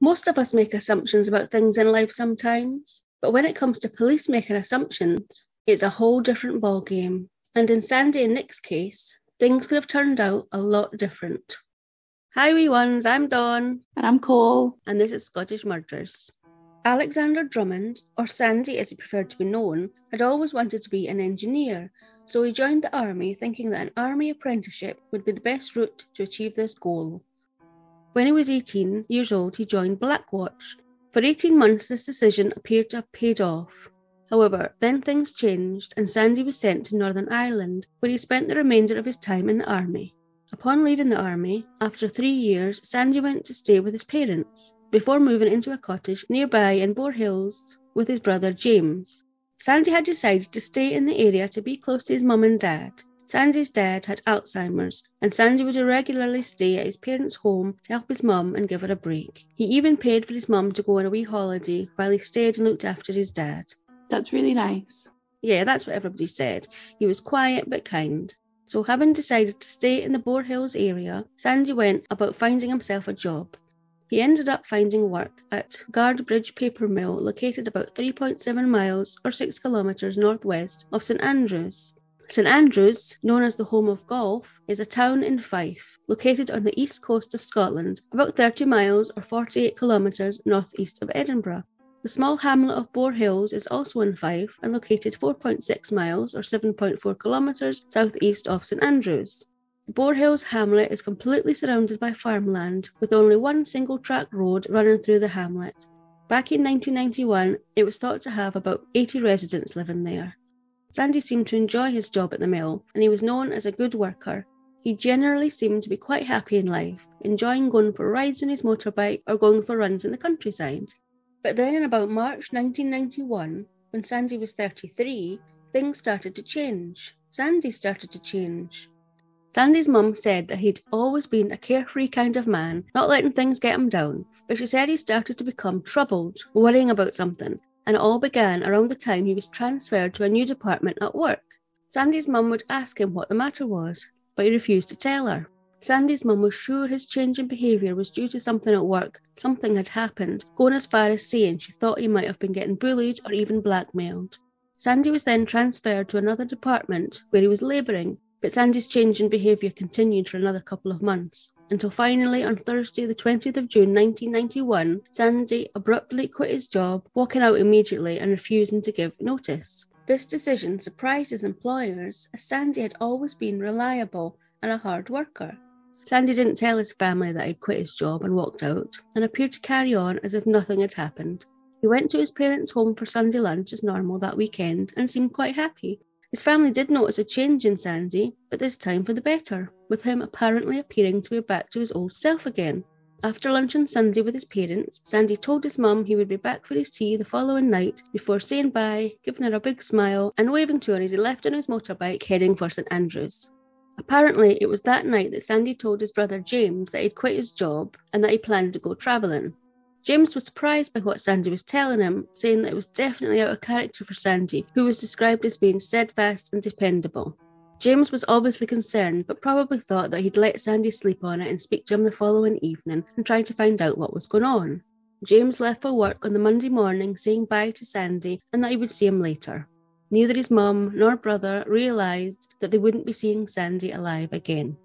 Most of us make assumptions about things in life sometimes, but when it comes to police making assumptions, it's a whole different ballgame. And in Sandy and Nick's case, things could have turned out a lot different. Hi, wee ones, I'm Dawn. And I'm Cole. And this is Scottish Murders. Alexander Drummond, or Sandy as he preferred to be known, had always wanted to be an engineer, so he joined the army thinking that an army apprenticeship would be the best route to achieve this goal. When he was 18 years old, he joined Blackwatch. For 18 months, this decision appeared to have paid off. However, then things changed, and Sandy was sent to Northern Ireland, where he spent the remainder of his time in the army. Upon leaving the army, after three years, Sandy went to stay with his parents before moving into a cottage nearby in Boar Hills with his brother James. Sandy had decided to stay in the area to be close to his mum and dad. Sandy's dad had Alzheimer's, and Sandy would regularly stay at his parents' home to help his mum and give her a break. He even paid for his mum to go on a wee holiday while he stayed and looked after his dad. That's really nice. Yeah, that's what everybody said. He was quiet but kind. So, having decided to stay in the Boar Hills area, Sandy went about finding himself a job. He ended up finding work at Guardbridge Paper Mill, located about 3.7 miles or 6 kilometres northwest of St Andrews. St Andrews, known as the home of golf, is a town in Fife, located on the east coast of Scotland, about 30 miles or 48 kilometres northeast of Edinburgh. The small hamlet of Boar Hills is also in Fife and located 4.6 miles or 7.4 kilometres southeast of St Andrews. The Boar Hills hamlet is completely surrounded by farmland, with only one single track road running through the hamlet. Back in 1991, it was thought to have about 80 residents living there. Sandy seemed to enjoy his job at the mill, and he was known as a good worker. He generally seemed to be quite happy in life, enjoying going for rides on his motorbike or going for runs in the countryside. But then in about March 1991, when Sandy was 33, things started to change. Sandy started to change. Sandy's mum said that he'd always been a carefree kind of man, not letting things get him down, but she said he started to become troubled, worrying about something, and it all began around the time he was transferred to a new department at work. Sandy's mum would ask him what the matter was, but he refused to tell her. Sandy's mum was sure his change in behaviour was due to something at work. Something had happened, going as far as saying she thought he might have been getting bullied or even blackmailed. Sandy was then transferred to another department where he was labouring, but Sandy's change in behaviour continued for another couple of months. Until finally, on Thursday, the 20th of June 1991, Sandy abruptly quit his job, walking out immediately and refusing to give notice. This decision surprised his employers, as Sandy had always been reliable and a hard worker. Sandy didn't tell his family that he'd quit his job and walked out, and appeared to carry on as if nothing had happened. He went to his parents' home for Sunday lunch as normal that weekend and seemed quite happy. His family did notice a change in Sandy, but this time for the better, with him apparently appearing to be back to his old self again. After lunch on Sunday with his parents, Sandy told his mum he would be back for his tea the following night before saying bye, giving her a big smile, and waving to her as he left on his motorbike heading for St Andrews. Apparently, it was that night that Sandy told his brother James that he'd quit his job and that he planned to go travelling. James was surprised by what Sandy was telling him, saying that it was definitely out of character for Sandy, who was described as being steadfast and dependable. James was obviously concerned, but probably thought that he'd let Sandy sleep on it and speak to him the following evening and try to find out what was going on. James left for work on the Monday morning, saying bye to Sandy and that he would see him later. Neither his mum nor brother realised that they wouldn't be seeing Sandy alive again.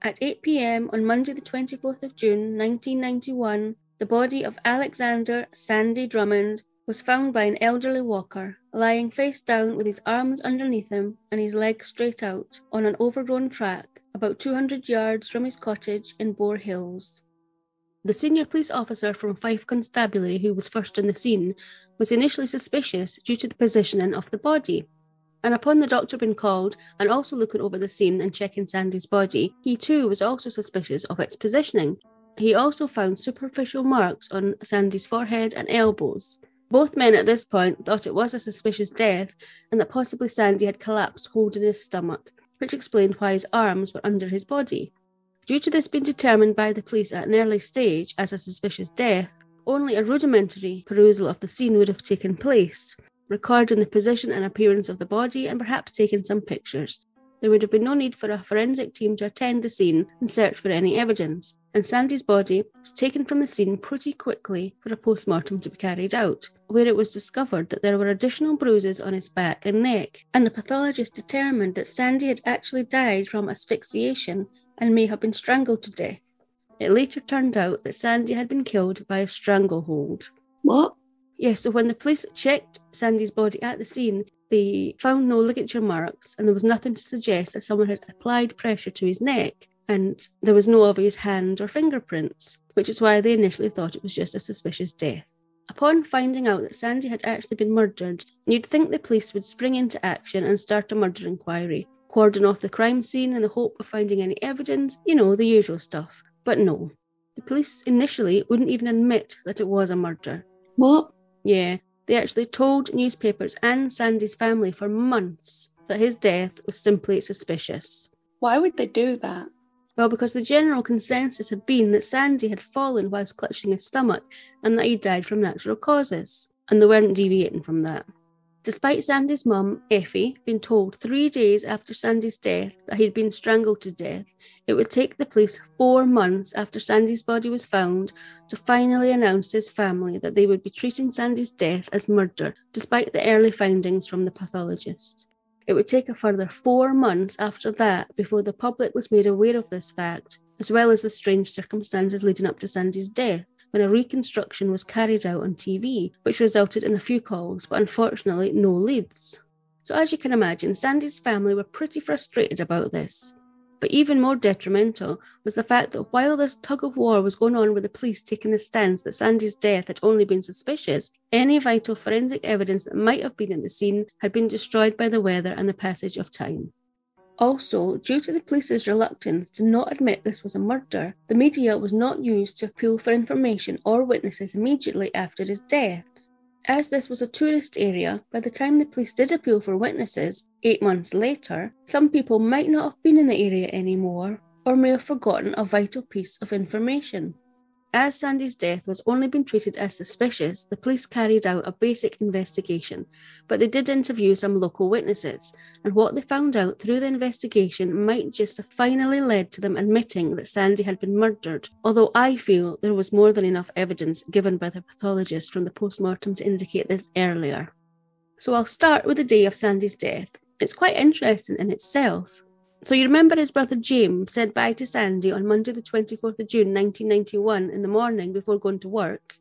At 8 pm on Monday, the 24th of June 1991, the body of Alexander Sandy Drummond was found by an elderly walker, lying face down with his arms underneath him and his legs straight out on an overgrown track about 200 yards from his cottage in Boar Hills. The senior police officer from Fife Constabulary, who was first on the scene, was initially suspicious due to the positioning of the body. And upon the doctor being called and also looking over the scene and checking Sandy's body, he too was also suspicious of its positioning. He also found superficial marks on Sandy's forehead and elbows. Both men at this point thought it was a suspicious death and that possibly Sandy had collapsed holding his stomach, which explained why his arms were under his body. Due to this being determined by the police at an early stage as a suspicious death, only a rudimentary perusal of the scene would have taken place, recording the position and appearance of the body and perhaps taking some pictures. There would have been no need for a forensic team to attend the scene and search for any evidence, and Sandy's body was taken from the scene pretty quickly for a post mortem to be carried out, where it was discovered that there were additional bruises on his back and neck, and the pathologist determined that Sandy had actually died from asphyxiation and may have been strangled to death. It later turned out that Sandy had been killed by a stranglehold. What? Yes, so when the police checked Sandy's body at the scene, they found no ligature marks and there was nothing to suggest that someone had applied pressure to his neck, and there was no obvious hand or fingerprints, which is why they initially thought it was just a suspicious death. Upon finding out that Sandy had actually been murdered, you'd think the police would spring into action and start a murder inquiry, cordon off the crime scene in the hope of finding any evidence, you know, the usual stuff. But no. The police initially wouldn't even admit that it was a murder. What? Yeah, they actually told newspapers and Sandy's family for months that his death was simply suspicious. Why would they do that? Well, because the general consensus had been that Sandy had fallen whilst clutching his stomach and that he died from natural causes, and they weren't deviating from that. Despite Sandy's mum, Effie, being told three days after Sandy's death that he'd been strangled to death, it would take the police four months after Sandy's body was found to finally announce to his family that they would be treating Sandy's death as murder, despite the early findings from the pathologist. It would take a further four months after that before the public was made aware of this fact, as well as the strange circumstances leading up to Sandy's death when a reconstruction was carried out on TV, which resulted in a few calls, but unfortunately no leads. So, as you can imagine, Sandy's family were pretty frustrated about this. But even more detrimental was the fact that while this tug of war was going on with the police taking the stance that Sandy's death had only been suspicious, any vital forensic evidence that might have been at the scene had been destroyed by the weather and the passage of time. Also, due to the police's reluctance to not admit this was a murder, the media was not used to appeal for information or witnesses immediately after his death. As this was a tourist area, by the time the police did appeal for witnesses, eight months later, some people might not have been in the area anymore or may have forgotten a vital piece of information. As Sandy's death was only been treated as suspicious, the police carried out a basic investigation, but they did interview some local witnesses, and what they found out through the investigation might just have finally led to them admitting that Sandy had been murdered, although I feel there was more than enough evidence given by the pathologist from the post-mortem to indicate this earlier. So I'll start with the day of Sandy's death. It's quite interesting in itself, so you remember his brother James said bye to Sandy on Monday, the 24th of June, 1991, in the morning before going to work?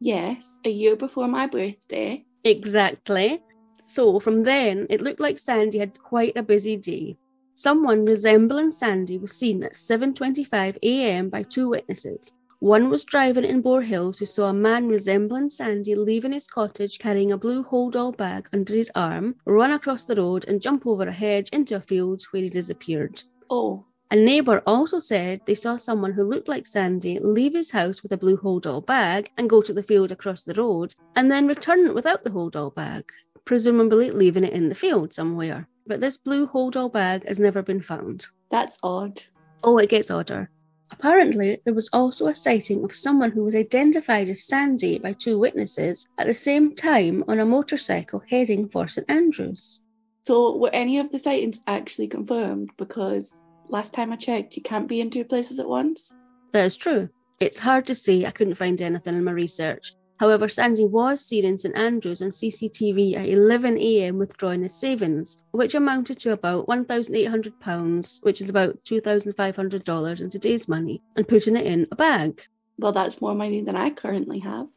Yes, a year before my birthday. Exactly. So from then, it looked like Sandy had quite a busy day. Someone resembling Sandy was seen at 7:25 a.m. by two witnesses. One was driving in Boar Hills who saw a man resembling Sandy leaving his cottage carrying a blue hold all bag under his arm, run across the road and jump over a hedge into a field where he disappeared. Oh, A neighbour also said they saw someone who looked like Sandy leave his house with a blue hold all bag and go to the field across the road, and then return without the hold all bag, presumably leaving it in the field somewhere. But this blue hold all bag has never been found. that's odd. Oh, it gets odder. Apparently, there was also a sighting of someone who was identified as Sandy by two witnesses at the same time on a motorcycle heading for St Andrews. So, were any of the sightings actually confirmed? Because last time I checked, you can't be in two places at once. That is true. It's hard to say, I couldn't find anything in my research. However, Sandy was seen in St Andrews on CCTV at 11am withdrawing his savings, which amounted to about £1,800, which is about $2,500 in today's money, and putting it in a bag. Well, that's more money than I currently have.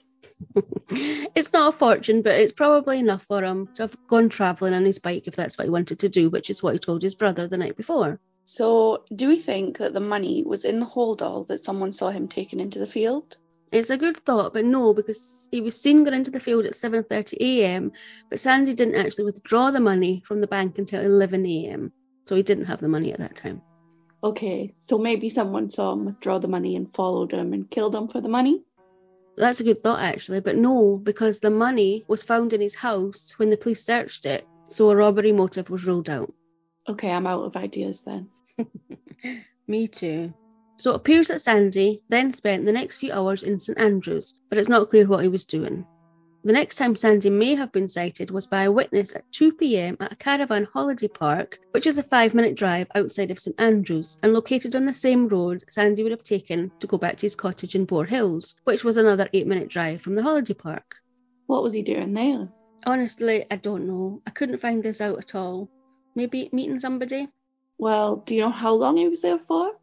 it's not a fortune, but it's probably enough for him to have gone travelling on his bike if that's what he wanted to do, which is what he told his brother the night before. So, do we think that the money was in the hold all that someone saw him taken into the field? It's a good thought, but no, because he was seen going into the field at 7:30 a.m. But Sandy didn't actually withdraw the money from the bank until 11 a.m. So he didn't have the money at that time. Okay, so maybe someone saw him withdraw the money and followed him and killed him for the money? That's a good thought, actually, but no, because the money was found in his house when the police searched it, so a robbery motive was ruled out. Okay, I'm out of ideas then. Me too. So it appears that Sandy then spent the next few hours in St Andrews, but it's not clear what he was doing. The next time Sandy may have been sighted was by a witness at 2 pm at a caravan holiday park, which is a five minute drive outside of St Andrews and located on the same road Sandy would have taken to go back to his cottage in Boar Hills, which was another eight minute drive from the holiday park. What was he doing there? Honestly, I don't know. I couldn't find this out at all. Maybe meeting somebody? Well, do you know how long he was there for?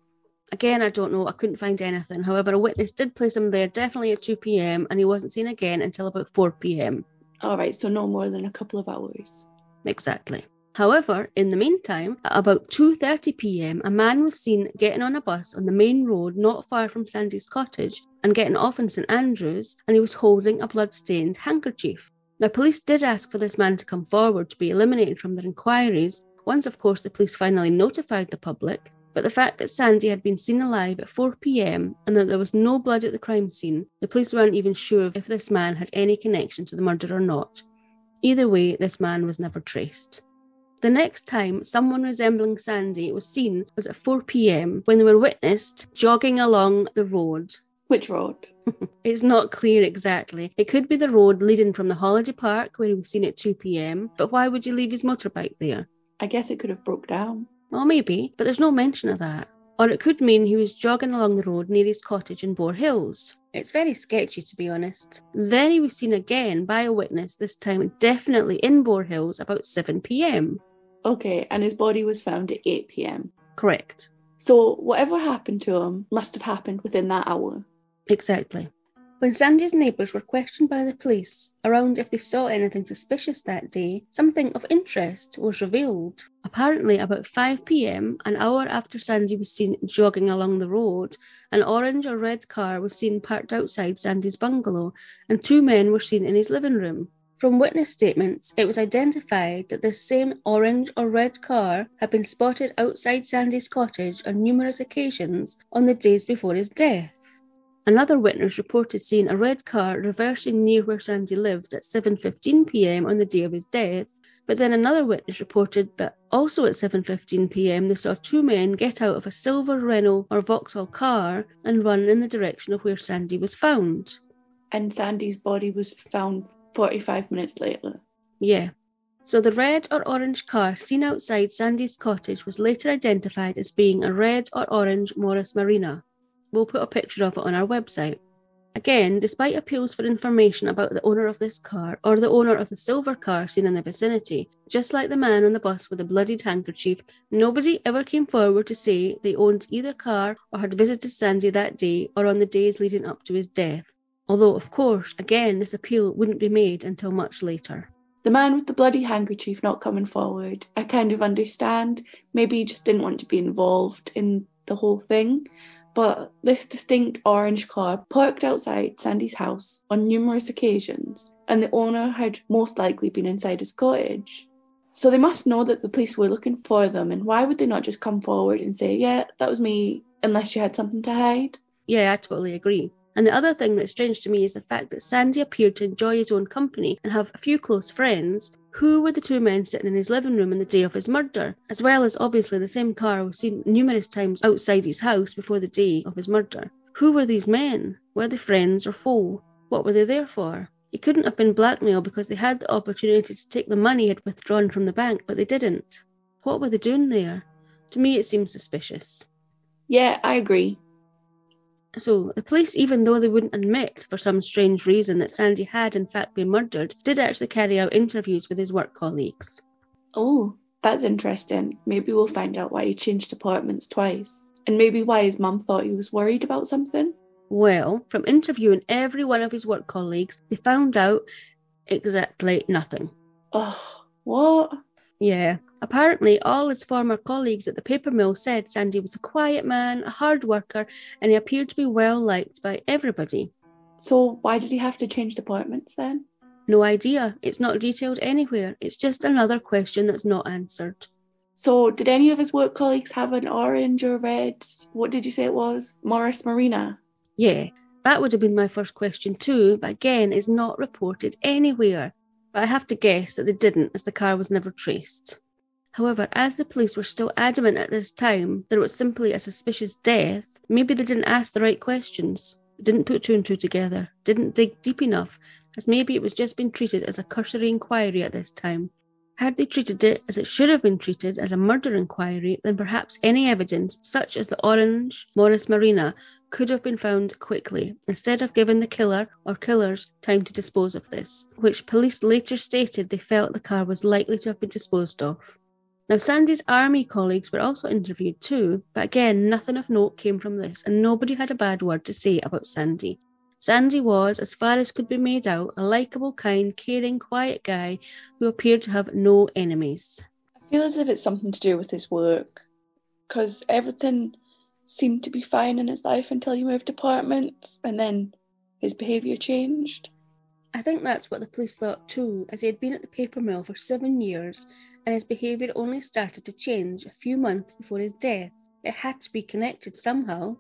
Again, I don't know. I couldn't find anything. However, a witness did place him there definitely at 2 pm and he wasn't seen again until about 4 pm. All right, so no more than a couple of hours. Exactly. However, in the meantime, at about 2:30 p.m., a man was seen getting on a bus on the main road not far from Sandy's cottage and getting off in St Andrews, and he was holding a blood-stained handkerchief. Now, police did ask for this man to come forward to be eliminated from their inquiries. Once, of course, the police finally notified the public, but the fact that Sandy had been seen alive at 4 pm and that there was no blood at the crime scene, the police weren't even sure if this man had any connection to the murder or not. Either way, this man was never traced. The next time someone resembling Sandy was seen was at 4 pm when they were witnessed jogging along the road. Which road? it's not clear exactly. It could be the road leading from the holiday park where he was seen at 2 pm, but why would you leave his motorbike there? I guess it could have broke down. Well, maybe, but there's no mention of that. Or it could mean he was jogging along the road near his cottage in Boar Hills. It's very sketchy, to be honest. Then he was seen again by a witness, this time definitely in Boar Hills, about 7 pm. Okay, and his body was found at 8 pm. Correct. So, whatever happened to him must have happened within that hour. Exactly. When Sandy's neighbours were questioned by the police around if they saw anything suspicious that day, something of interest was revealed. Apparently, about 5 pm, an hour after Sandy was seen jogging along the road, an orange or red car was seen parked outside Sandy's bungalow, and two men were seen in his living room. From witness statements, it was identified that this same orange or red car had been spotted outside Sandy's cottage on numerous occasions on the days before his death. Another witness reported seeing a red car reversing near where Sandy lived at 7:15 p.m. on the day of his death. But then another witness reported that also at 7:15 p.m. they saw two men get out of a silver Renault or Vauxhall car and run in the direction of where Sandy was found. And Sandy's body was found 45 minutes later. Yeah. So the red or orange car seen outside Sandy's cottage was later identified as being a red or orange Morris Marina. We'll put a picture of it on our website. Again, despite appeals for information about the owner of this car or the owner of the silver car seen in the vicinity, just like the man on the bus with the bloodied handkerchief, nobody ever came forward to say they owned either car or had visited Sandy that day or on the days leading up to his death. Although, of course, again, this appeal wouldn't be made until much later. The man with the bloody handkerchief not coming forward, I kind of understand. Maybe he just didn't want to be involved in the whole thing. But this distinct orange car parked outside Sandy's house on numerous occasions, and the owner had most likely been inside his cottage. So they must know that the police were looking for them, and why would they not just come forward and say, Yeah, that was me, unless you had something to hide? Yeah, I totally agree. And the other thing that's strange to me is the fact that Sandy appeared to enjoy his own company and have a few close friends. Who were the two men sitting in his living room on the day of his murder? As well as obviously the same car was seen numerous times outside his house before the day of his murder. Who were these men? Were they friends or foe? What were they there for? It couldn't have been blackmail because they had the opportunity to take the money he had withdrawn from the bank, but they didn't. What were they doing there? To me, it seems suspicious. Yeah, I agree. So, the police, even though they wouldn't admit for some strange reason that Sandy had in fact been murdered, did actually carry out interviews with his work colleagues. Oh, that's interesting. Maybe we'll find out why he changed apartments twice. And maybe why his mum thought he was worried about something. Well, from interviewing every one of his work colleagues, they found out exactly nothing. Oh, what? Yeah. Apparently, all his former colleagues at the paper mill said Sandy was a quiet man, a hard worker, and he appeared to be well liked by everybody. So, why did he have to change departments then? No idea. It's not detailed anywhere. It's just another question that's not answered. So, did any of his work colleagues have an orange or red, what did you say it was? Morris Marina? Yeah, that would have been my first question too, but again, it's not reported anywhere. But I have to guess that they didn't, as the car was never traced. However, as the police were still adamant at this time that it was simply a suspicious death, maybe they didn't ask the right questions, didn't put two and two together, didn't dig deep enough, as maybe it was just being treated as a cursory inquiry at this time. Had they treated it as it should have been treated as a murder inquiry, then perhaps any evidence, such as the orange Morris Marina, could have been found quickly, instead of giving the killer or killers time to dispose of this, which police later stated they felt the car was likely to have been disposed of. Now, Sandy's army colleagues were also interviewed too, but again, nothing of note came from this, and nobody had a bad word to say about Sandy. Sandy was, as far as could be made out, a likeable, kind, caring, quiet guy who appeared to have no enemies. I feel as if it's something to do with his work, because everything seemed to be fine in his life until he moved apartments, and then his behaviour changed. I think that's what the police thought too, as he had been at the paper mill for seven years and his behaviour only started to change a few months before his death. It had to be connected somehow.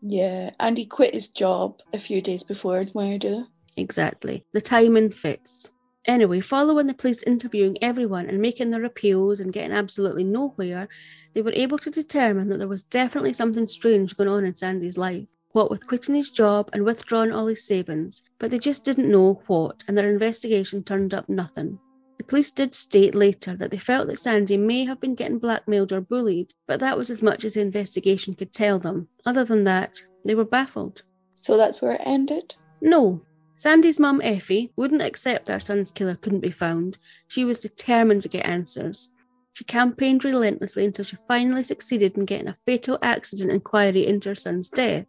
Yeah, and he quit his job a few days before his murder. Exactly. The timing fits. Anyway, following the police interviewing everyone and making their appeals and getting absolutely nowhere, they were able to determine that there was definitely something strange going on in Sandy's life. What with quitting his job and withdrawing all his savings, but they just didn't know what, and their investigation turned up nothing. The police did state later that they felt that Sandy may have been getting blackmailed or bullied, but that was as much as the investigation could tell them. Other than that, they were baffled. So that's where it ended? No. Sandy's mum, Effie, wouldn't accept that her son's killer couldn't be found. She was determined to get answers. She campaigned relentlessly until she finally succeeded in getting a fatal accident inquiry into her son's death.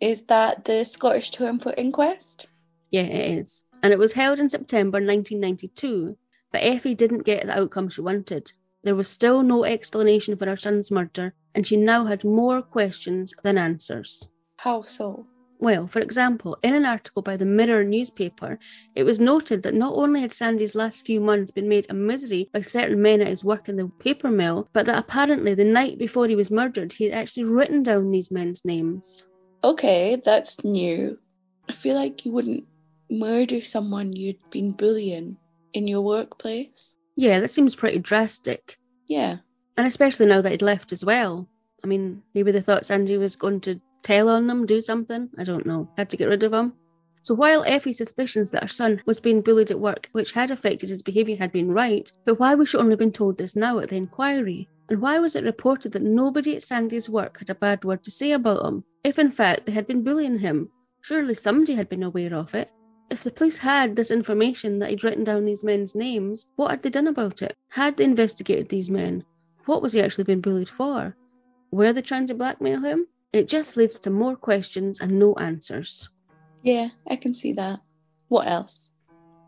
Is that the Scottish Term for inquest? Yeah, it is. And it was held in September 1992. But Effie didn't get the outcome she wanted. There was still no explanation for her son's murder, and she now had more questions than answers. How so? Well, for example, in an article by the Mirror newspaper, it was noted that not only had Sandy's last few months been made a misery by certain men at his work in the paper mill, but that apparently the night before he was murdered, he had actually written down these men's names. Okay, that's new. I feel like you wouldn't murder someone you'd been bullying in your workplace. Yeah, that seems pretty drastic. Yeah. And especially now that he'd left as well. I mean, maybe they thought Sandy was going to tell on them, do something. I don't know. Had to get rid of him. So while Effie's suspicions that her son was being bullied at work, which had affected his behaviour, had been right, but why was she only been told this now at the inquiry? And why was it reported that nobody at Sandy's work had a bad word to say about him, if in fact they had been bullying him? Surely somebody had been aware of it. If the police had this information that he'd written down these men's names, what had they done about it? Had they investigated these men? What was he actually being bullied for? Were they trying to blackmail him? It just leads to more questions and no answers. Yeah, I can see that. What else?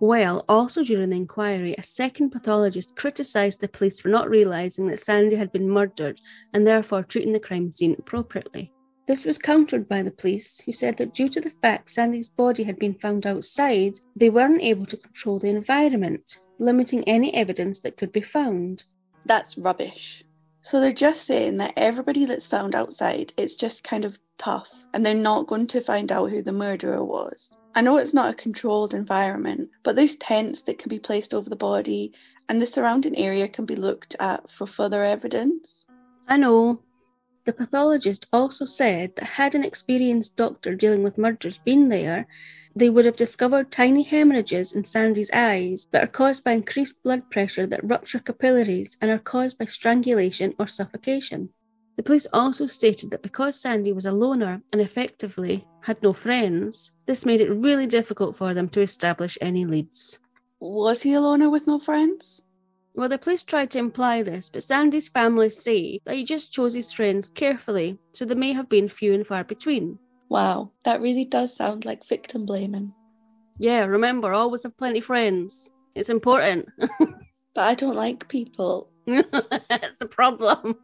Well, also during the inquiry, a second pathologist criticised the police for not realising that Sandy had been murdered and therefore treating the crime scene appropriately. This was countered by the police, who said that due to the fact Sandy's body had been found outside, they weren't able to control the environment, limiting any evidence that could be found. That's rubbish. So they're just saying that everybody that's found outside, it's just kind of tough, and they're not going to find out who the murderer was. I know it's not a controlled environment, but there's tents that can be placed over the body, and the surrounding area can be looked at for further evidence. I know, the pathologist also said that had an experienced doctor dealing with murders been there, they would have discovered tiny hemorrhages in Sandy's eyes that are caused by increased blood pressure that rupture capillaries and are caused by strangulation or suffocation. The police also stated that because Sandy was a loner and effectively had no friends, this made it really difficult for them to establish any leads. Was he a loner with no friends? Well, the police tried to imply this, but Sandy's family say that he just chose his friends carefully, so they may have been few and far between. Wow, that really does sound like victim blaming. Yeah, remember, always have plenty of friends. It's important. but I don't like people. That's a problem.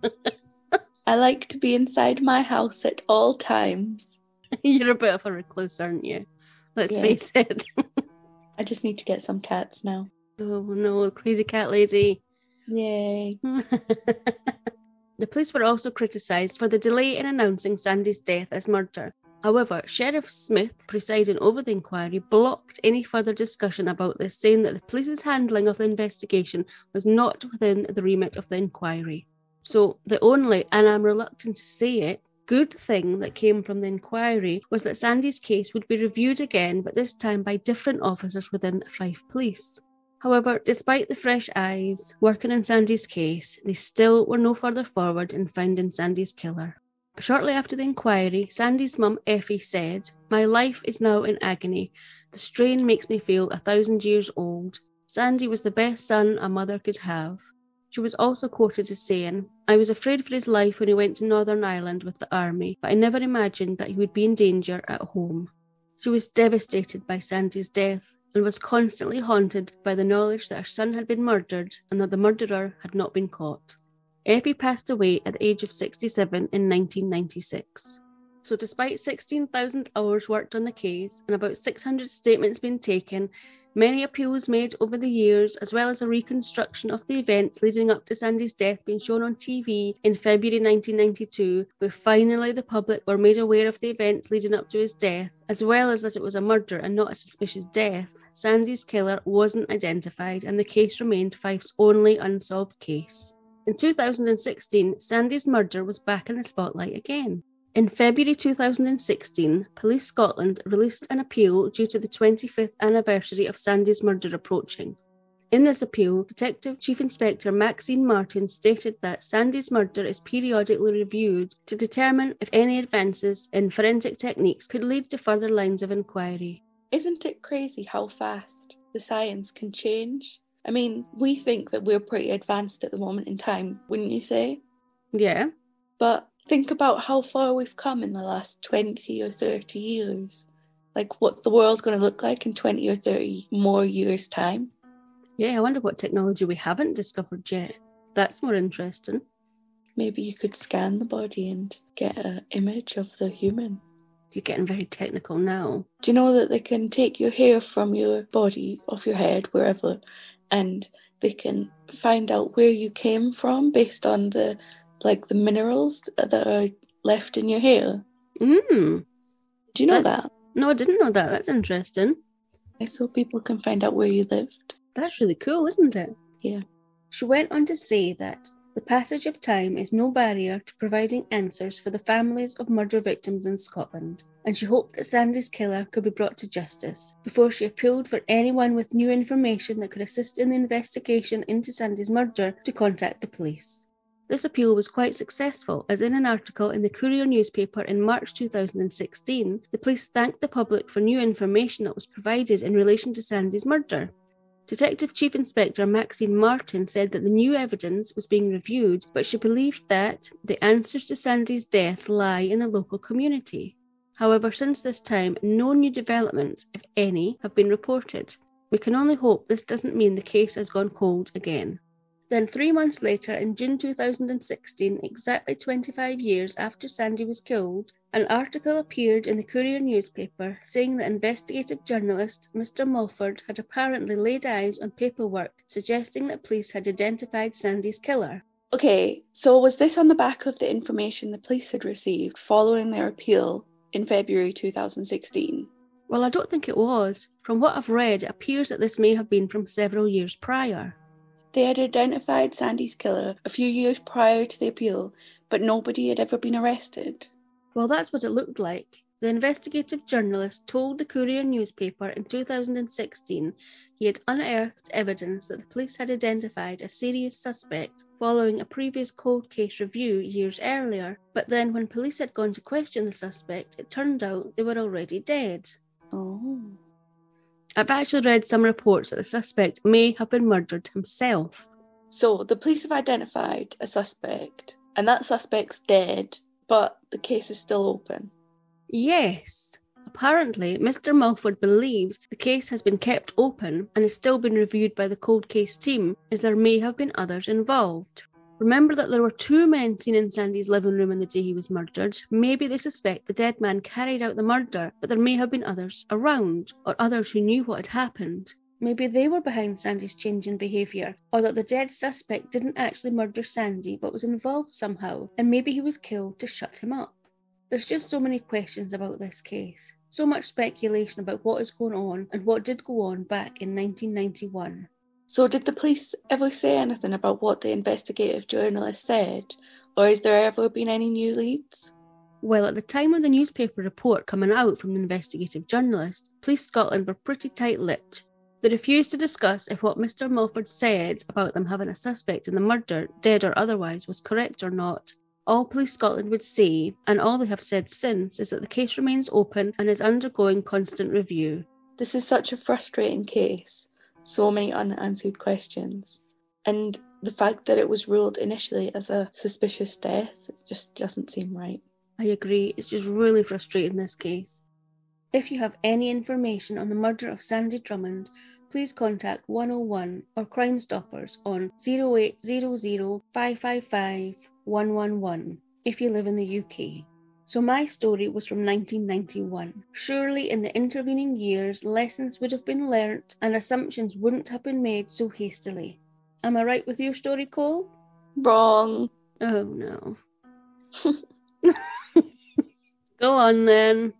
I like to be inside my house at all times. You're a bit of a recluse, aren't you? Let's yeah. face it. I just need to get some cats now. Oh no, crazy cat lady. Yay. the police were also criticised for the delay in announcing Sandy's death as murder. However, Sheriff Smith, presiding over the inquiry, blocked any further discussion about this, saying that the police's handling of the investigation was not within the remit of the inquiry. So, the only, and I'm reluctant to say it, good thing that came from the inquiry was that Sandy's case would be reviewed again, but this time by different officers within Fife Police. However, despite the fresh eyes working in Sandy's case, they still were no further forward in finding Sandy's killer. Shortly after the inquiry, Sandy's mum Effie said, My life is now in agony. The strain makes me feel a thousand years old. Sandy was the best son a mother could have. She was also quoted as saying, I was afraid for his life when he went to Northern Ireland with the army, but I never imagined that he would be in danger at home. She was devastated by Sandy's death and was constantly haunted by the knowledge that her son had been murdered and that the murderer had not been caught. Effie passed away at the age of 67 in 1996. So, despite 16,000 hours worked on the case and about 600 statements being taken, many appeals made over the years, as well as a reconstruction of the events leading up to Sandy's death being shown on TV in February 1992, where finally the public were made aware of the events leading up to his death, as well as that it was a murder and not a suspicious death, Sandy's killer wasn't identified and the case remained Fife's only unsolved case. In 2016, Sandy's murder was back in the spotlight again. In February 2016, Police Scotland released an appeal due to the 25th anniversary of Sandy's murder approaching. In this appeal, Detective Chief Inspector Maxine Martin stated that Sandy's murder is periodically reviewed to determine if any advances in forensic techniques could lead to further lines of inquiry. Isn't it crazy how fast the science can change? I mean, we think that we're pretty advanced at the moment in time, wouldn't you say? Yeah. But think about how far we've come in the last 20 or 30 years. Like what the world's going to look like in 20 or 30 more years' time. Yeah, I wonder what technology we haven't discovered yet. That's more interesting. Maybe you could scan the body and get an image of the human. You're getting very technical now. Do you know that they can take your hair from your body, off your head, wherever, and they can find out where you came from based on the like the minerals that are left in your hair. Mm. Do you know That's- that? No, I didn't know that. That's interesting. So people can find out where you lived. That's really cool, isn't it? Yeah. She went on to say that the passage of time is no barrier to providing answers for the families of murder victims in Scotland, and she hoped that Sandy's killer could be brought to justice before she appealed for anyone with new information that could assist in the investigation into Sandy's murder to contact the police. This appeal was quite successful, as in an article in the Courier newspaper in March 2016, the police thanked the public for new information that was provided in relation to Sandy's murder. Detective Chief Inspector Maxine Martin said that the new evidence was being reviewed, but she believed that the answers to Sandy's death lie in the local community. However, since this time, no new developments, if any, have been reported. We can only hope this doesn't mean the case has gone cold again. Then, three months later, in June 2016, exactly 25 years after Sandy was killed, an article appeared in the Courier newspaper saying that investigative journalist Mr. Mulford had apparently laid eyes on paperwork suggesting that police had identified Sandy's killer. Okay, so was this on the back of the information the police had received following their appeal in February 2016? Well, I don't think it was. From what I've read, it appears that this may have been from several years prior. They had identified Sandy's killer a few years prior to the appeal, but nobody had ever been arrested. Well, that's what it looked like. The investigative journalist told the Courier newspaper in 2016 he had unearthed evidence that the police had identified a serious suspect following a previous cold case review years earlier, but then when police had gone to question the suspect, it turned out they were already dead. Oh. I've actually read some reports that the suspect may have been murdered himself. So the police have identified a suspect, and that suspect's dead, but the case is still open. Yes. Apparently, Mr. Mulford believes the case has been kept open and is still being reviewed by the cold case team, as there may have been others involved. Remember that there were two men seen in Sandy's living room on the day he was murdered. Maybe they suspect the dead man carried out the murder, but there may have been others around, or others who knew what had happened. Maybe they were behind Sandy's change in behaviour, or that the dead suspect didn't actually murder Sandy but was involved somehow, and maybe he was killed to shut him up. There's just so many questions about this case, so much speculation about what is going on and what did go on back in 1991. So, did the police ever say anything about what the investigative journalist said, or has there ever been any new leads? Well, at the time of the newspaper report coming out from the investigative journalist, Police Scotland were pretty tight lipped. They refused to discuss if what Mr. Mulford said about them having a suspect in the murder, dead or otherwise, was correct or not. All Police Scotland would say, and all they have said since, is that the case remains open and is undergoing constant review. This is such a frustrating case. So many unanswered questions. And the fact that it was ruled initially as a suspicious death just doesn't seem right. I agree, it's just really frustrating this case. If you have any information on the murder of Sandy Drummond, please contact 101 or Crime Stoppers on 0800 555 111 if you live in the UK. So, my story was from 1991. Surely, in the intervening years, lessons would have been learnt and assumptions wouldn't have been made so hastily. Am I right with your story, Cole? Wrong. Oh no. Go on then.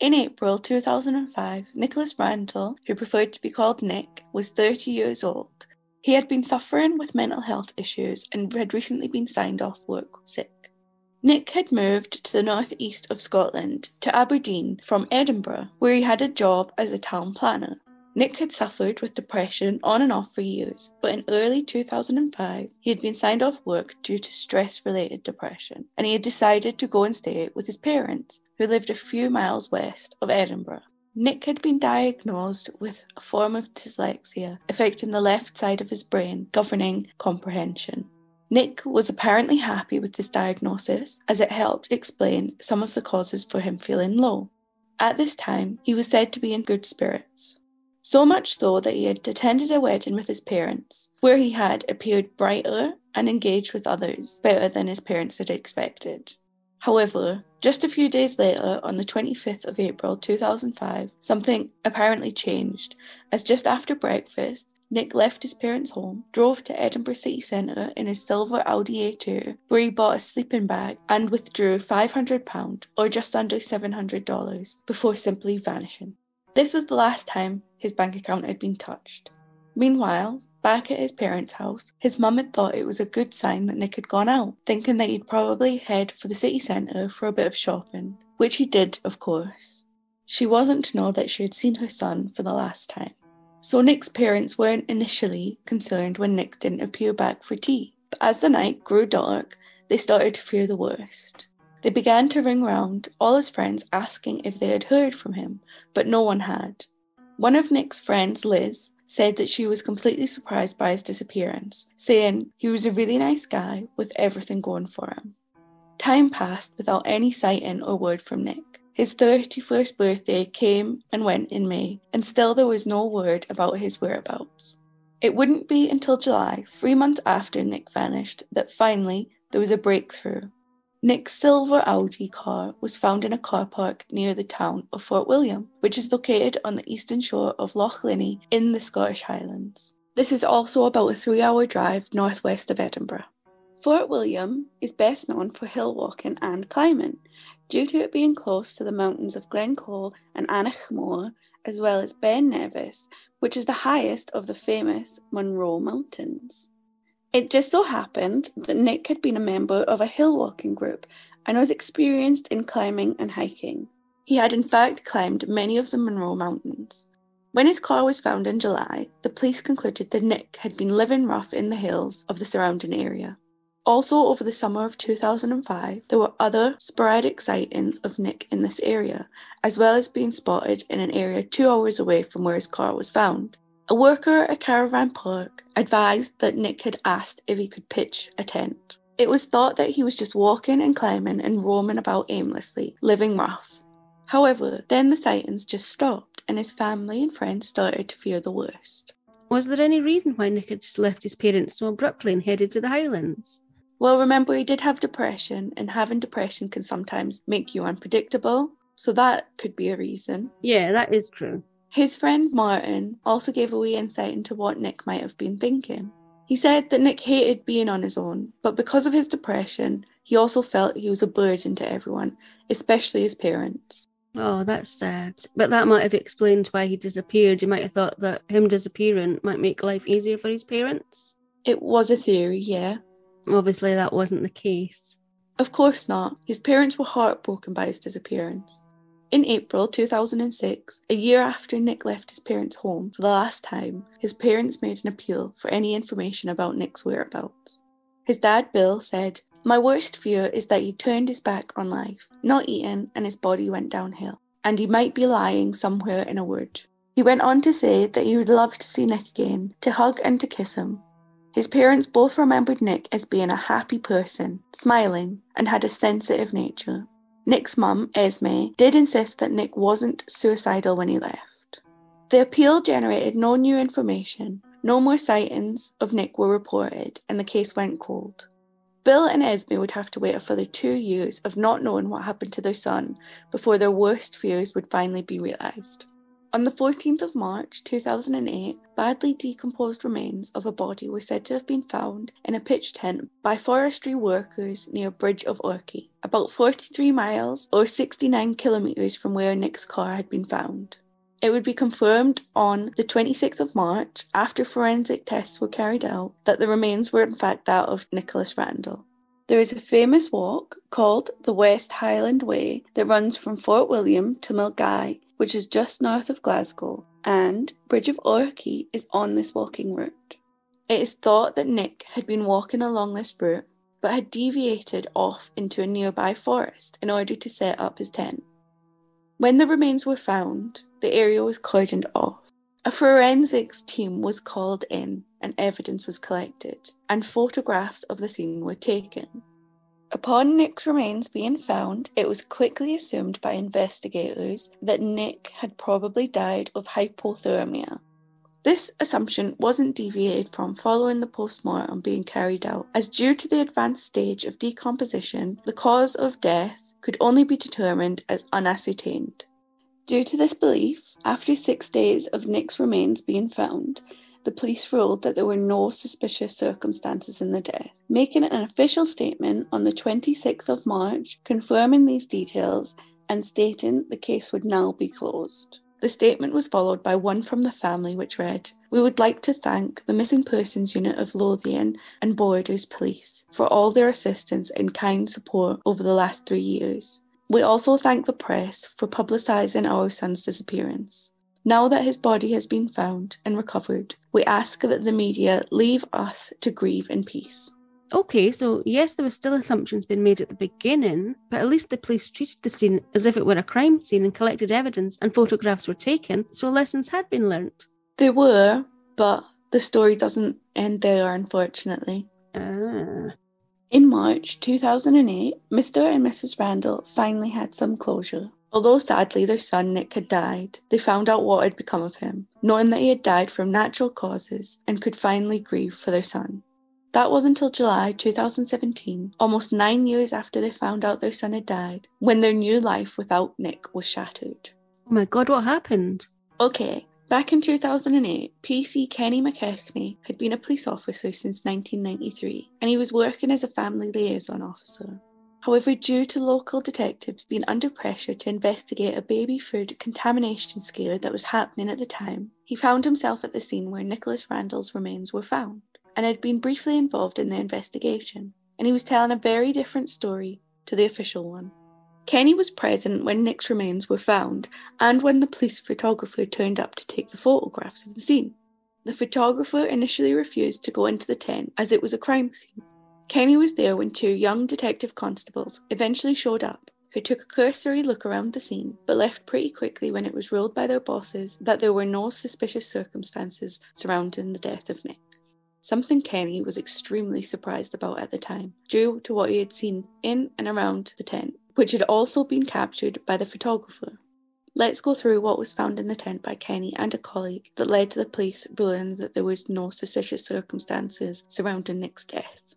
In April 2005, Nicholas Randall, who preferred to be called Nick, was 30 years old. He had been suffering with mental health issues and had recently been signed off work sick. Nick had moved to the northeast of Scotland, to Aberdeen, from Edinburgh, where he had a job as a town planner. Nick had suffered with depression on and off for years, but in early 2005, he had been signed off work due to stress related depression, and he had decided to go and stay with his parents, who lived a few miles west of Edinburgh. Nick had been diagnosed with a form of dyslexia affecting the left side of his brain, governing comprehension. Nick was apparently happy with this diagnosis as it helped explain some of the causes for him feeling low. At this time, he was said to be in good spirits so much so that he had attended a wedding with his parents, where he had appeared brighter and engaged with others better than his parents had expected. However, just a few days later, on the 25th of April 2005, something apparently changed, as just after breakfast, Nick left his parents' home, drove to Edinburgh city centre in his silver Audi A2, where he bought a sleeping bag and withdrew £500, or just under $700, before simply vanishing. This was the last time his bank account had been touched. Meanwhile, back at his parents' house, his mum had thought it was a good sign that Nick had gone out, thinking that he'd probably head for the city centre for a bit of shopping, which he did, of course. She wasn't to know that she had seen her son for the last time. So Nick's parents weren't initially concerned when Nick didn't appear back for tea, but as the night grew dark, they started to fear the worst. They began to ring round all his friends asking if they had heard from him, but no one had. One of Nick's friends, Liz, said that she was completely surprised by his disappearance, saying he was a really nice guy with everything going for him. Time passed without any sighting or word from Nick. His 31st birthday came and went in May, and still there was no word about his whereabouts. It wouldn't be until July, three months after Nick vanished, that finally there was a breakthrough. Nick's silver Audi car was found in a car park near the town of Fort William, which is located on the eastern shore of Loch Linnhe in the Scottish Highlands. This is also about a three hour drive northwest of Edinburgh. Fort William is best known for hill walking and climbing, due to it being close to the mountains of Glencoe and Aonach Mor, as well as Ben Nevis, which is the highest of the famous Munro Mountains. It just so happened that Nick had been a member of a hill walking group and was experienced in climbing and hiking. He had in fact climbed many of the Munro Mountains. When his car was found in July, the police concluded that Nick had been living rough in the hills of the surrounding area. Also, over the summer of 2005, there were other sporadic sightings of Nick in this area, as well as being spotted in an area two hours away from where his car was found. A worker at a caravan park advised that Nick had asked if he could pitch a tent. It was thought that he was just walking and climbing and roaming about aimlessly, living rough. However, then the sightings just stopped and his family and friends started to fear the worst. Was there any reason why Nick had just left his parents so abruptly and headed to the Highlands? Well, remember, he did have depression, and having depression can sometimes make you unpredictable, so that could be a reason. Yeah, that is true. His friend Martin also gave a wee insight into what Nick might have been thinking. He said that Nick hated being on his own, but because of his depression, he also felt he was a burden to everyone, especially his parents. Oh, that's sad. But that might have explained why he disappeared. You might have thought that him disappearing might make life easier for his parents. It was a theory, yeah. Obviously, that wasn't the case. Of course not. His parents were heartbroken by his disappearance. In April 2006, a year after Nick left his parents' home for the last time, his parents made an appeal for any information about Nick's whereabouts. His dad, Bill, said, My worst fear is that he turned his back on life, not eaten, and his body went downhill, and he might be lying somewhere in a wood. He went on to say that he would love to see Nick again, to hug and to kiss him, his parents both remembered Nick as being a happy person, smiling, and had a sensitive nature. Nick's mum, Esme, did insist that Nick wasn't suicidal when he left. The appeal generated no new information, no more sightings of Nick were reported, and the case went cold. Bill and Esme would have to wait a further two years of not knowing what happened to their son before their worst fears would finally be realised. On the 14th of March 2008, badly decomposed remains of a body were said to have been found in a pitch tent by forestry workers near Bridge of Orchy, about 43 miles or 69 kilometres from where Nick's car had been found. It would be confirmed on the 26th of March, after forensic tests were carried out, that the remains were in fact that of Nicholas Randall. There is a famous walk called the West Highland Way that runs from Fort William to Milngavie which is just north of Glasgow, and Bridge of Orchy is on this walking route. It is thought that Nick had been walking along this route but had deviated off into a nearby forest in order to set up his tent. When the remains were found, the area was cordoned off. A forensics team was called in and evidence was collected, and photographs of the scene were taken. Upon Nick's remains being found, it was quickly assumed by investigators that Nick had probably died of hypothermia. This assumption wasn't deviated from following the post-mortem being carried out, as due to the advanced stage of decomposition, the cause of death could only be determined as unascertained. Due to this belief, after six days of Nick's remains being found, the police ruled that there were no suspicious circumstances in the death, making an official statement on the 26th of March confirming these details and stating the case would now be closed. The statement was followed by one from the family which read, We would like to thank the Missing Persons Unit of Lothian and Borders Police for all their assistance and kind support over the last three years. We also thank the press for publicising our son's disappearance. Now that his body has been found and recovered, we ask that the media leave us to grieve in peace. Okay, so yes, there were still assumptions being made at the beginning, but at least the police treated the scene as if it were a crime scene and collected evidence and photographs were taken, so lessons had been learnt. They were, but the story doesn't end there, unfortunately. Ah. In March 2008, Mr. and Mrs. Randall finally had some closure. Although sadly their son Nick had died, they found out what had become of him, knowing that he had died from natural causes and could finally grieve for their son. That was until July 2017, almost nine years after they found out their son had died, when their new life without Nick was shattered. Oh my god, what happened? Okay, back in 2008, PC Kenny McKechnie had been a police officer since 1993, and he was working as a family liaison officer. However, due to local detectives being under pressure to investigate a baby food contamination scare that was happening at the time, he found himself at the scene where Nicholas Randall's remains were found and had been briefly involved in the investigation, and he was telling a very different story to the official one. Kenny was present when Nick's remains were found and when the police photographer turned up to take the photographs of the scene. The photographer initially refused to go into the tent as it was a crime scene, Kenny was there when two young detective constables eventually showed up, who took a cursory look around the scene, but left pretty quickly when it was ruled by their bosses that there were no suspicious circumstances surrounding the death of Nick. Something Kenny was extremely surprised about at the time, due to what he had seen in and around the tent, which had also been captured by the photographer. Let's go through what was found in the tent by Kenny and a colleague that led to the police ruling that there was no suspicious circumstances surrounding Nick's death.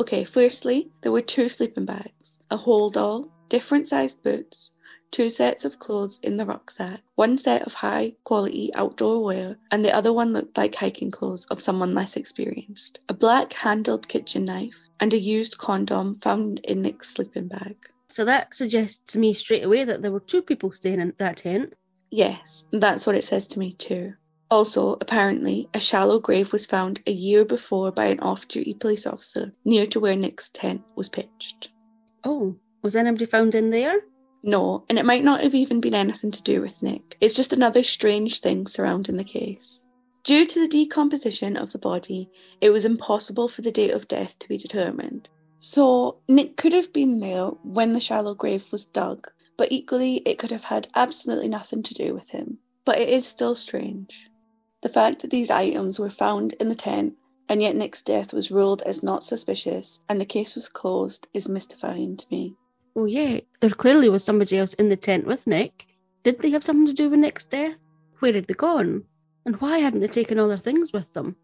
Okay, firstly, there were two sleeping bags, a hold all, different sized boots, two sets of clothes in the rucksack, one set of high quality outdoor wear, and the other one looked like hiking clothes of someone less experienced, a black handled kitchen knife, and a used condom found in Nick's sleeping bag. So that suggests to me straight away that there were two people staying in that tent. Yes, that's what it says to me too. Also, apparently, a shallow grave was found a year before by an off duty police officer near to where Nick's tent was pitched. Oh, was anybody found in there? No, and it might not have even been anything to do with Nick. It's just another strange thing surrounding the case. Due to the decomposition of the body, it was impossible for the date of death to be determined. So, Nick could have been there when the shallow grave was dug, but equally, it could have had absolutely nothing to do with him. But it is still strange. The fact that these items were found in the tent and yet Nick's death was ruled as not suspicious and the case was closed is mystifying to me. Oh, yeah, there clearly was somebody else in the tent with Nick. Did they have something to do with Nick's death? Where had they gone? And why hadn't they taken all their things with them?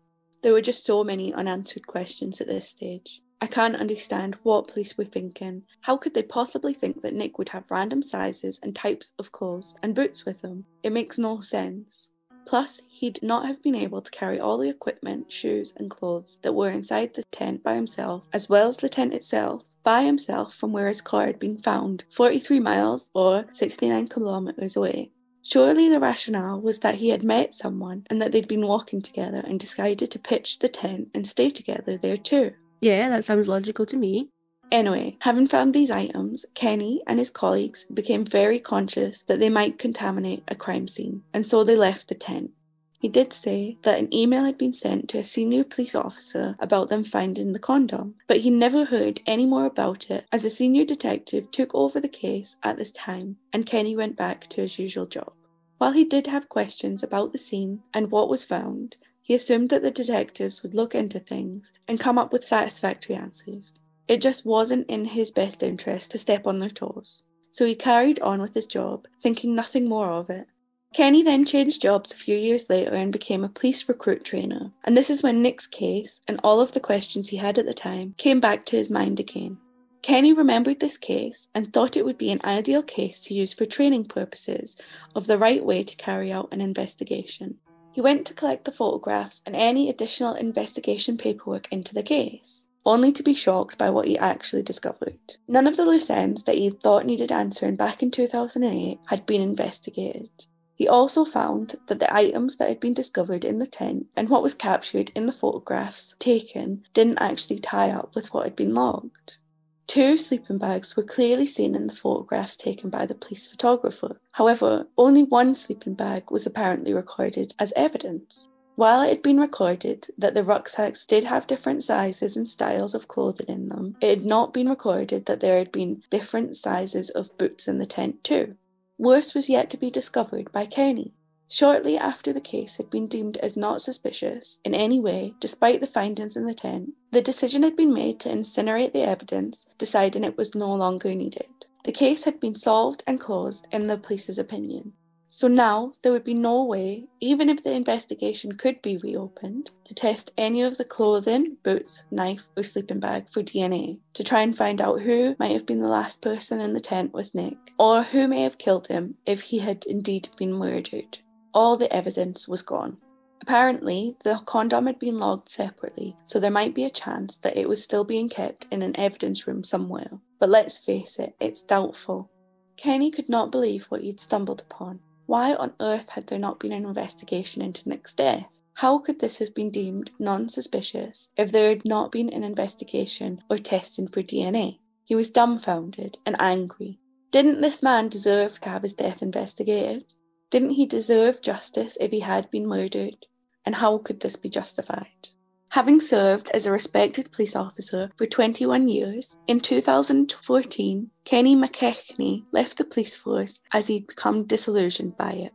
There were just so many unanswered questions at this stage. I can't understand what police were thinking. How could they possibly think that Nick would have random sizes and types of clothes and boots with him? It makes no sense. Plus, he'd not have been able to carry all the equipment, shoes, and clothes that were inside the tent by himself, as well as the tent itself, by himself from where his car had been found, 43 miles or 69 kilometres away. Surely the rationale was that he had met someone and that they'd been walking together and decided to pitch the tent and stay together there too. Yeah, that sounds logical to me. Anyway, having found these items, Kenny and his colleagues became very conscious that they might contaminate a crime scene, and so they left the tent. He did say that an email had been sent to a senior police officer about them finding the condom, but he never heard any more about it as a senior detective took over the case at this time and Kenny went back to his usual job. While he did have questions about the scene and what was found, he assumed that the detectives would look into things and come up with satisfactory answers. It just wasn't in his best interest to step on their toes. So he carried on with his job, thinking nothing more of it. Kenny then changed jobs a few years later and became a police recruit trainer, and this is when Nick's case and all of the questions he had at the time came back to his mind again. Kenny remembered this case and thought it would be an ideal case to use for training purposes of the right way to carry out an investigation. He went to collect the photographs and any additional investigation paperwork into the case only to be shocked by what he actually discovered. None of the loose ends that he thought needed answering back in 2008 had been investigated. He also found that the items that had been discovered in the tent and what was captured in the photographs taken didn't actually tie up with what had been logged. Two sleeping bags were clearly seen in the photographs taken by the police photographer. However, only one sleeping bag was apparently recorded as evidence. While it had been recorded that the rucksacks did have different sizes and styles of clothing in them, it had not been recorded that there had been different sizes of boots in the tent too. Worse was yet to be discovered by Kenny. Shortly after the case had been deemed as not suspicious in any way, despite the findings in the tent, the decision had been made to incinerate the evidence, deciding it was no longer needed. The case had been solved and closed in the police's opinion. So now there would be no way, even if the investigation could be reopened, to test any of the clothing, boots, knife, or sleeping bag for DNA to try and find out who might have been the last person in the tent with Nick, or who may have killed him if he had indeed been murdered. All the evidence was gone. Apparently, the condom had been logged separately, so there might be a chance that it was still being kept in an evidence room somewhere. But let's face it, it's doubtful. Kenny could not believe what he'd stumbled upon. Why on earth had there not been an investigation into Nick's death? How could this have been deemed non suspicious if there had not been an investigation or testing for DNA? He was dumbfounded and angry. Didn't this man deserve to have his death investigated? Didn't he deserve justice if he had been murdered? And how could this be justified? Having served as a respected police officer for 21 years, in 2014, Kenny McKechnie left the police force as he'd become disillusioned by it.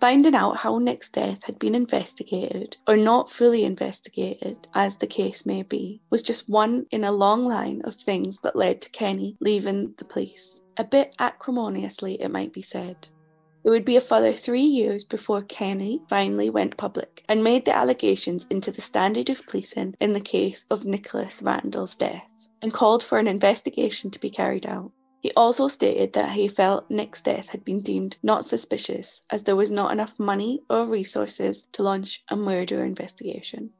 Finding out how Nick's death had been investigated, or not fully investigated, as the case may be, was just one in a long line of things that led to Kenny leaving the police. A bit acrimoniously, it might be said. It would be a further three years before Kenny finally went public and made the allegations into the standard of policing in the case of Nicholas Randall's death and called for an investigation to be carried out. He also stated that he felt Nick's death had been deemed not suspicious as there was not enough money or resources to launch a murder investigation.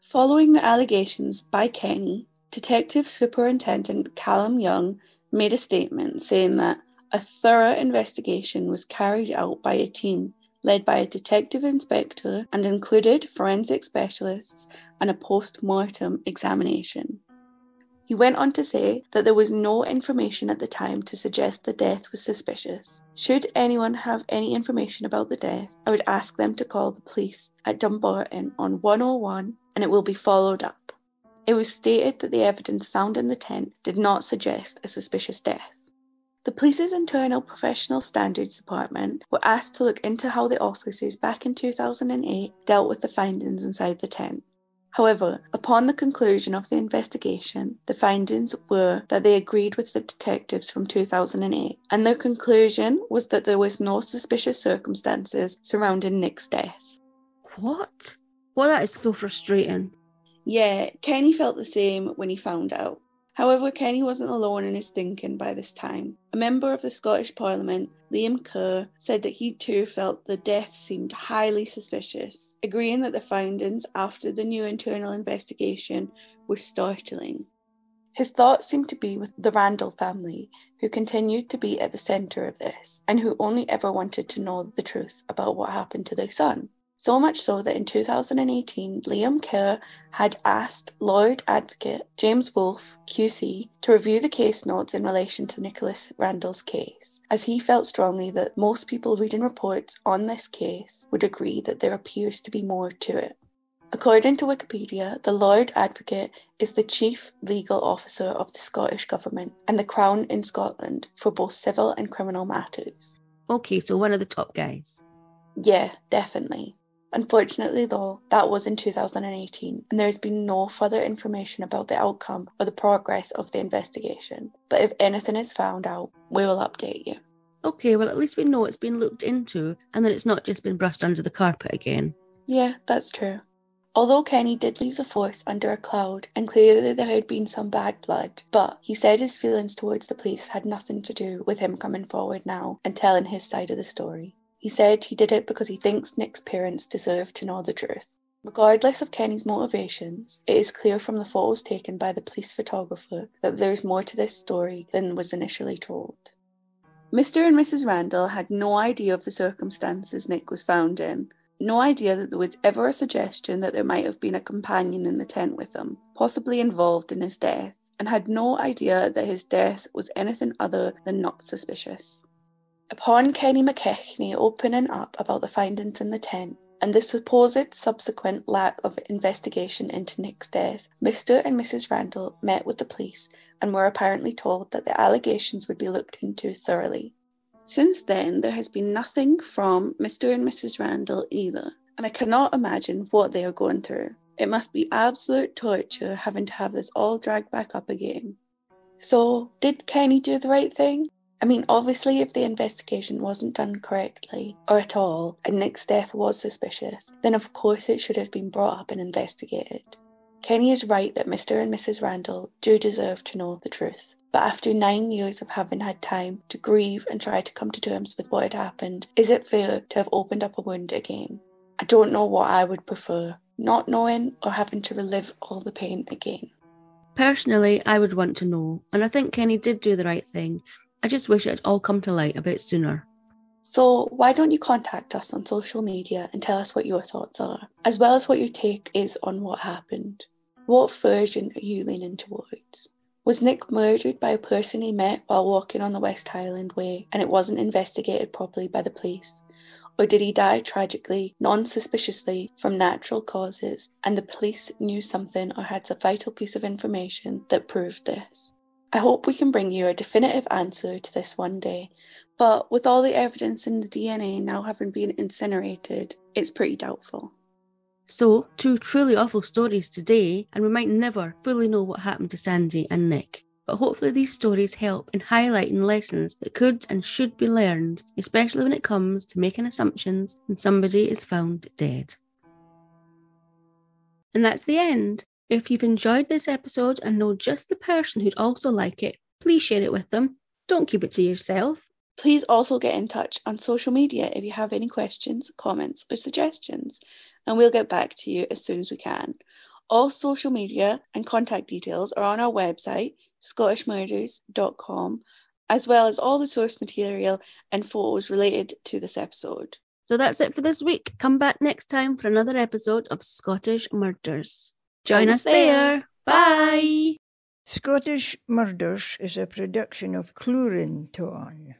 Following the allegations by Kenny, Detective Superintendent Callum Young made a statement saying that a thorough investigation was carried out by a team led by a detective inspector and included forensic specialists and a post mortem examination. He went on to say that there was no information at the time to suggest the death was suspicious. Should anyone have any information about the death, I would ask them to call the police at Dumbarton on 101 and it will be followed up. It was stated that the evidence found in the tent did not suggest a suspicious death. The police's internal professional standards department were asked to look into how the officers back in 2008 dealt with the findings inside the tent. However, upon the conclusion of the investigation, the findings were that they agreed with the detectives from 2008, and their conclusion was that there was no suspicious circumstances surrounding Nick's death. What? Well, that is so frustrating. Yeah, Kenny felt the same when he found out. However, Kenny wasn't alone in his thinking by this time. A member of the Scottish Parliament, Liam Kerr, said that he too felt the death seemed highly suspicious, agreeing that the findings after the new internal investigation were startling. His thoughts seemed to be with the Randall family, who continued to be at the centre of this, and who only ever wanted to know the truth about what happened to their son. So much so that in 2018, Liam Kerr had asked Lord Advocate James Wolffe, QC, to review the case notes in relation to Nicholas Randall's case, as he felt strongly that most people reading reports on this case would agree that there appears to be more to it. According to Wikipedia, the Lord Advocate is the chief legal officer of the Scottish Government and the Crown in Scotland for both civil and criminal matters. Okay, so one of the top guys. Yeah, definitely. Unfortunately, though, that was in 2018, and there has been no further information about the outcome or the progress of the investigation. But if anything is found out, we will update you. Okay, well, at least we know it's been looked into and that it's not just been brushed under the carpet again. Yeah, that's true. Although Kenny did leave the force under a cloud, and clearly there had been some bad blood, but he said his feelings towards the police had nothing to do with him coming forward now and telling his side of the story. He said he did it because he thinks Nick's parents deserve to know the truth. Regardless of Kenny's motivations, it is clear from the photos taken by the police photographer that there is more to this story than was initially told. Mr. and Mrs. Randall had no idea of the circumstances Nick was found in, no idea that there was ever a suggestion that there might have been a companion in the tent with him, possibly involved in his death, and had no idea that his death was anything other than not suspicious. Upon Kenny McKechnie opening up about the findings in the tent and the supposed subsequent lack of investigation into Nick's death, Mr. and Mrs. Randall met with the police and were apparently told that the allegations would be looked into thoroughly. Since then, there has been nothing from Mr. and Mrs. Randall either, and I cannot imagine what they are going through. It must be absolute torture having to have this all dragged back up again. So, did Kenny do the right thing? I mean, obviously, if the investigation wasn't done correctly or at all, and Nick's death was suspicious, then of course it should have been brought up and investigated. Kenny is right that Mr. and Mrs. Randall do deserve to know the truth. But after nine years of having had time to grieve and try to come to terms with what had happened, is it fair to have opened up a wound again? I don't know what I would prefer, not knowing or having to relive all the pain again. Personally, I would want to know, and I think Kenny did do the right thing I just wish it had all come to light a bit sooner. So, why don't you contact us on social media and tell us what your thoughts are, as well as what your take is on what happened? What version are you leaning towards? Was Nick murdered by a person he met while walking on the West Highland Way and it wasn't investigated properly by the police? Or did he die tragically, non suspiciously, from natural causes, and the police knew something or had a vital piece of information that proved this? I hope we can bring you a definitive answer to this one day, but with all the evidence in the DNA now having been incinerated, it's pretty doubtful. So, two truly awful stories today, and we might never fully know what happened to Sandy and Nick. But hopefully, these stories help in highlighting lessons that could and should be learned, especially when it comes to making assumptions when somebody is found dead. And that's the end. If you've enjoyed this episode and know just the person who'd also like it, please share it with them. Don't keep it to yourself. Please also get in touch on social media if you have any questions, comments, or suggestions, and we'll get back to you as soon as we can. All social media and contact details are on our website, scottishmurders.com, as well as all the source material and photos related to this episode. So that's it for this week. Come back next time for another episode of Scottish Murders. Join, us there. Bye. Scottish Murders is a production of Cluarantonn.